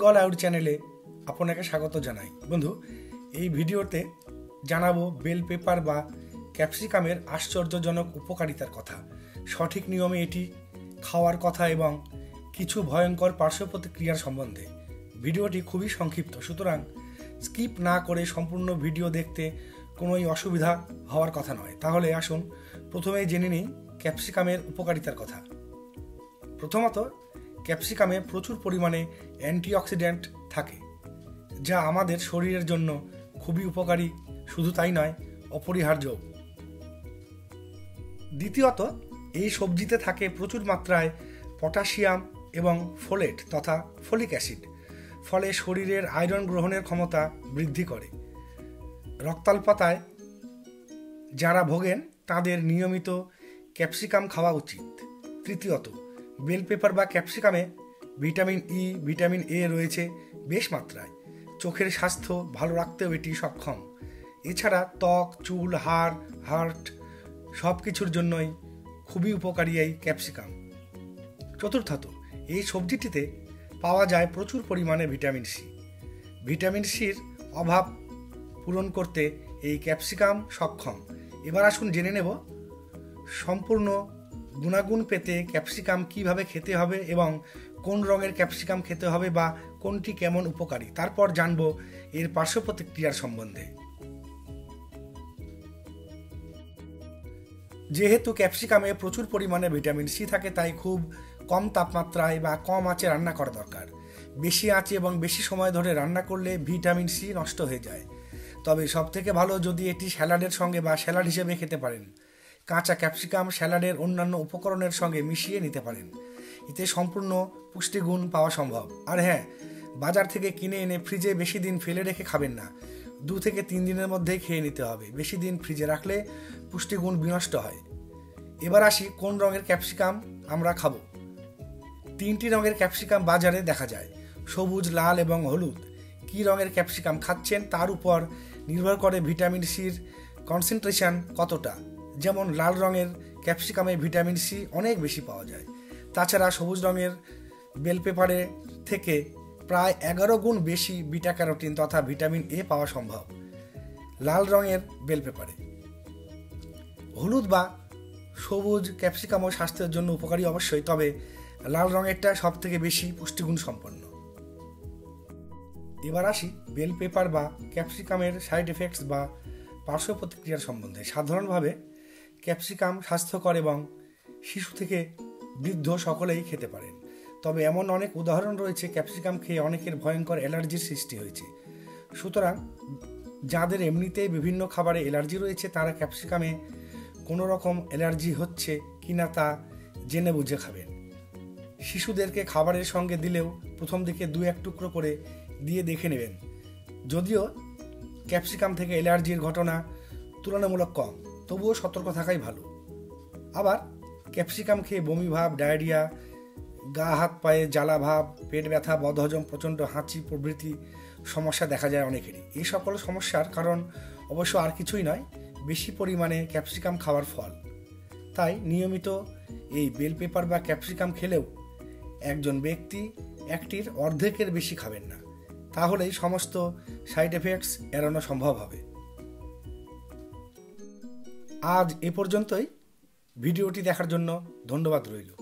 Bengal out চ্যানেলে আপনাকে স্বাগত জানাই। বন্ধু, এই ভিডিওতে জানাব বেল পেপার বা ক্যাপসিকামের আশ্চর্যজনক উপকারিতার কথা। সঠিক নিয়মে এটি খাওয়ার কথা এবং কিছু ভয়ঙ্কর পার্শ্ব প্রতিক্রিয়ার সম্বন্ধে। ভিডিওটি খুবই সংক্ষিপ্ত, সুতরাং স্কিপ না করে সম্পূর্ণ ভিডিও দেখতে কোনোই অসুবিধা হওয়ার কথা নয়। তাহলে আসুন, প্রথমেই জেনে নিই ক্যাপসিকামের উপকারিতার কথা। প্রথমত ক্যাপসিকামে প্রচুর পরিমাণে অ্যান্টিঅক্সিডেন্ট থাকে, যা আমাদের শরীরের জন্য খুবই উপকারী, শুধু তাই নয়, অপরিহার্য। দ্বিতীয়ত, এই সবজিতে থাকে প্রচুর মাত্রায় পটাশিয়াম এবং ফোলেট তথা ফলিক অ্যাসিড, ফলে শরীরের আয়রন গ্রহণের ক্ষমতা বৃদ্ধি করে। রক্তাল্পতায় যারা ভোগেন, তাদের নিয়মিত ক্যাপসিকাম খাওয়া উচিত। তৃতীয়ত বেল পেপার বা ক্যাপসিকামে ভিটামিন ই ভিটামিন এ রয়েছে বেশ মাত্রায়। চোখের স্বাস্থ্য ভালো রাখতেও এটি সক্ষম। এছাড়া ত্বক, চুল, হাড়, হার্ট সব কিছুর জন্যই খুবই উপকারী এই ক্যাপসিকাম। চতুর্থত, এই সবজিটিতে পাওয়া যায় প্রচুর পরিমাণে ভিটামিন সি ভিটামিন সির অভাব পূরণ করতে এই ক্যাপসিকাম সক্ষম। এবার আসুন জেনে নেব সম্পূর্ণ গুণাগুণ পেতে ক্যাপসিকাম কীভাবে খেতে হবে এবং কোন রঙের ক্যাপসিকাম খেতে হবে বা কোনটি কেমন উপকারী? তারপর জানব এর পার্শ্ব প্রতিক্রিয়ার সম্বন্ধে। যেহেতু ক্যাপসিকামে প্রচুর পরিমাণে ভিটামিন সি থাকে, তাই খুব কম তাপমাত্রায় বা কম আঁচে রান্না করা দরকার। বেশি আঁচে এবং বেশি সময় ধরে রান্না করলে ভিটামিন সি নষ্ট হয়ে যায়। তবে সবথেকে ভালো যদি এটি স্যালাডের সঙ্গে বা স্যালাড হিসেবে খেতে পারেন। কাঁচা ক্যাপসিকাম, স্যালাডের অন্যান্য উপকরণের সঙ্গে মিশিয়ে নিতে পারেন। এতে সম্পূর্ণ পুষ্টিগুণ পাওয়া সম্ভব। আর হ্যাঁ বাজার থেকে কিনে এনে ফ্রিজে বেশি দিন ফেলে রেখে খাবেন না। দু থেকে তিন দিনের মধ্যেই খেয়ে নিতে হবে। বেশি দিন ফ্রিজে রাখলে পুষ্টিগুণ বিনষ্ট হয়। এবার আসি কোন রঙের ক্যাপসিকাম আমরা খাব। তিনটি রঙের ক্যাপসিকাম বাজারে দেখা যায়। সবুজ, লাল এবং হলুদ। কী রঙের ক্যাপসিকাম খাচ্ছেন তার উপর নির্ভর করে ভিটামিন সির কনসেন্ট্রেশন কতটা। যেমন লাল রঙের ক্যাপসিকামে ভিটামিন সি অনেক বেশি পাওয়া যায়। তাছাড়া সবুজ রঙের বেল পেপারে থেকে প্রায় এগারো গুণ বেশি বিটা ক্যারোটিন তথা ভিটামিন এ পাওয়া সম্ভব, লাল রঙের বেল পেপারে। হলুদ বা সবুজ ক্যাপসিকামও স্বাস্থ্যের জন্য উপকারী অবশ্যই, তবে লাল রঙেরটা সব থেকে বেশি পুষ্টিগুণ সম্পন্ন। এবার আসি বেল পেপার বা ক্যাপসিকামের সাইড এফেক্টস বা পার্শ্ব প্রতিক্রিয়ার সম্বন্ধে। সাধারণভাবে ক্যাপসিকাম স্বাস্থ্যকর এবং শিশু থেকে বৃদ্ধ সকলেই খেতে পারেন। তবে এমন অনেক উদাহরণ রয়েছে ক্যাপসিকাম খেয়ে অনেকের ভয়ঙ্কর অ্যালার্জির সৃষ্টি হয়েছে। সুতরাং যাদের এমনিতেই বিভিন্ন খাবারে অ্যালার্জি রয়েছে, তারা ক্যাপসিকামে কোনো রকম অ্যালার্জি হচ্ছে কি না তা জেনে বুঝে খাবেন। শিশুদেরকে খাবারের সঙ্গে দিলেও প্রথম দিকে দু এক টুকরো করে দিয়ে দেখে নেবেন। যদিও ক্যাপসিকাম থেকে অ্যালার্জির ঘটনা তুলনামূলক কম। তবুও সতর্ক থাকাই ভালো। আবার ক্যাপসিকাম খেয়ে বমি ভাব, ডায়রিয়া, গা, হাত পায়ে জ্বালা ভাব, পেট ব্যথা, বদহজম, প্রচণ্ড হাঁচি, প্রভৃতি সমস্যা দেখা যায় অনেকেরই। এই সকল সমস্যার কারণ অবশ্য আর কিছুই নয়, বেশি পরিমাণে ক্যাপসিকাম খাওয়ার ফল। তাই নিয়মিত এই বেল পেপার বা ক্যাপসিকাম খেলেও একজন ব্যক্তি একটির অর্ধেকের বেশি খাবেন না। তাহলেই সমস্ত সাইড এফেক্টস এড়ানো সম্ভব হবে। আজ এ পর্যন্তই। ভিডিওটি দেখার জন্য ধন্যবাদ রইল।